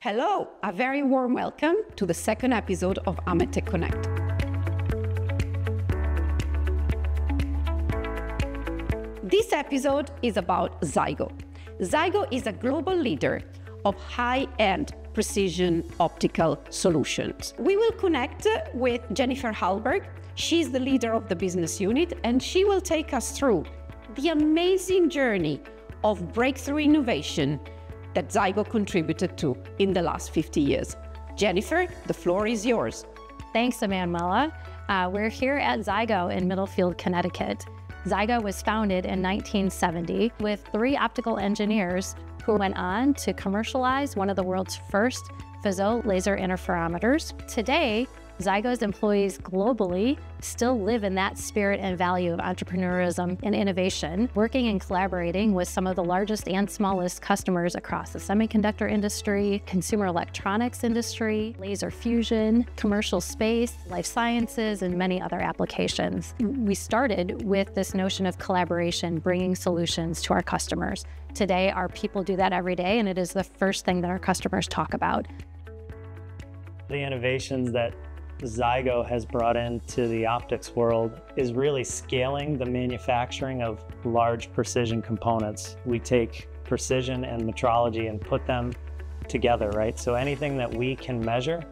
Hello, a very warm welcome to the second episode of AMETEK Connect. This episode is about Zygo. Zygo is a global leader of high-end precision optical solutions. We will connect with Jennifer Hallberg. She's the leader of the business unit, and she will take us through the amazing journey of breakthrough innovation that Zygo contributed to in the last 50 years. Jennifer, the floor is yours. Thanks, Emanuela. Uh, we're here at Zygo in Middlefield, Connecticut. Zygo was founded in 1970 with three optical engineers who went on to commercialize one of the world's first Fizeau laser interferometers. Today, Zygo's employees globally still live in that spirit and value of entrepreneurism and innovation, working and collaborating with some of the largest and smallest customers across the semiconductor industry, consumer electronics industry, laser fusion, commercial space, life sciences, and many other applications. We started with this notion of collaboration, bringing solutions to our customers. Today, our people do that every day, and it is the first thing that our customers talk about. The innovations that Zygo has brought into the optics world is really scaling the manufacturing of large precision components. We take precision and metrology and put them together, right? So anything that we can measure,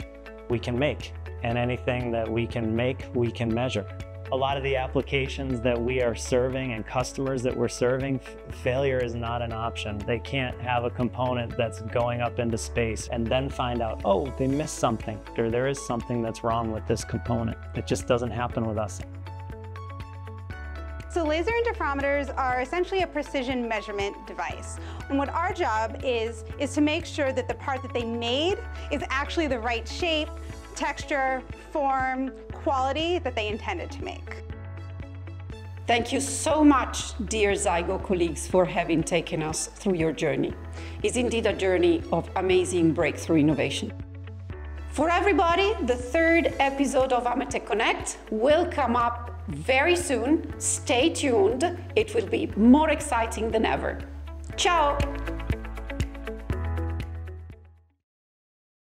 we can make. And anything that we can make, we can measure a lot of the applications that we are serving and customers that we're serving, failure is not an option. They can't have a component that's going up into space and then find out, oh, they missed something, or there is something that's wrong with this component. It just doesn't happen with us. So laser interferometers are essentially a precision measurement device. And what our job is, is to make sure that the part that they made is actually the right shape, texture, form, quality that they intended to make. Thank you so much, dear Zygo colleagues, for having taken us through your journey. It's indeed a journey of amazing breakthrough innovation. For everybody, the third episode of AMETEK Connect will come up very soon. Stay tuned. It will be more exciting than ever. Ciao!